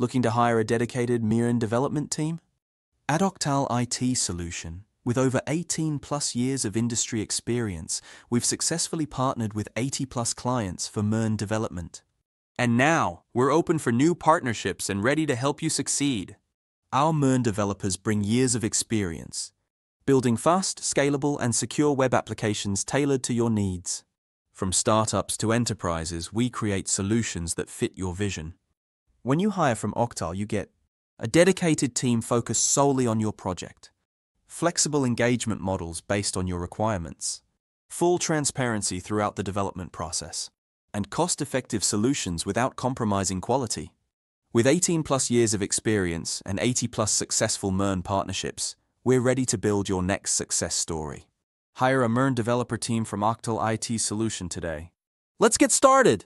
Looking to hire a dedicated MERN development team? At Octal IT Solution, with over 18 plus years of industry experience, we've successfully partnered with 80 plus clients for MERN development. And now, we're open for new partnerships and ready to help you succeed. Our MERN developers bring years of experience, building fast, scalable, and secure web applications tailored to your needs. From startups to enterprises, we create solutions that fit your vision. When you hire from Octal, you get a dedicated team focused solely on your project, flexible engagement models based on your requirements, full transparency throughout the development process, and cost effective solutions without compromising quality. With 18 plus years of experience and 80 plus successful MERN partnerships, we're ready to build your next success story. Hire a MERN developer team from Octal IT Solution today. Let's get started!